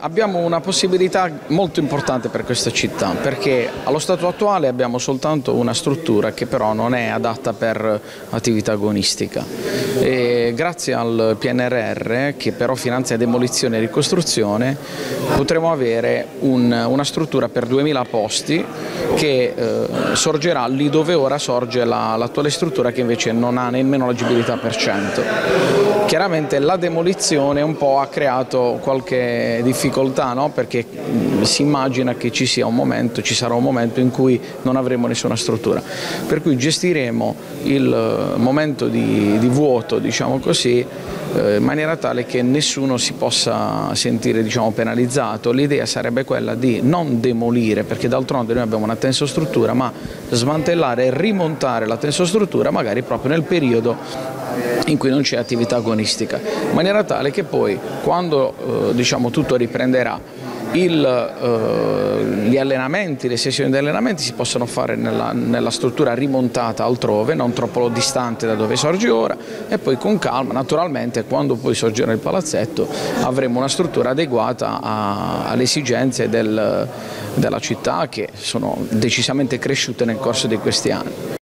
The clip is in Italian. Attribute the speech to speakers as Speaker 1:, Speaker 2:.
Speaker 1: Abbiamo una possibilità molto importante per questa città perché allo stato attuale abbiamo soltanto una struttura che però non è adatta per attività agonistica. E grazie al PNRR che però finanzia demolizione e ricostruzione potremo avere un, una struttura per 2000 posti che eh, sorgerà lì dove ora sorge l'attuale la, struttura che invece non ha nemmeno l'agibilità per cento. Chiaramente la demolizione un po' ha creato qualche difficoltà no? perché mm, si immagina che ci sia un momento, ci sarà un momento in cui non avremo nessuna struttura. Per cui gestiremo il eh, momento di, di vuoto, diciamo così, eh, in maniera tale che nessuno si possa sentire diciamo, penalizzato. L'idea sarebbe quella di non demolire, perché d'altronde noi abbiamo una tensostruttura, ma smantellare e rimontare la tensostruttura magari proprio nel periodo in cui non c'è attività agonistica, in maniera tale che poi quando eh, diciamo, tutto riprenderà il, eh, gli allenamenti, le sessioni di allenamenti si possono fare nella, nella, struttura rimontata altrove, non troppo distante da dove sorge ora e poi con calma, naturalmente quando poi sorgerà il palazzetto avremo una struttura adeguata alle esigenze del, della città che sono decisamente cresciute nel corso di questi anni.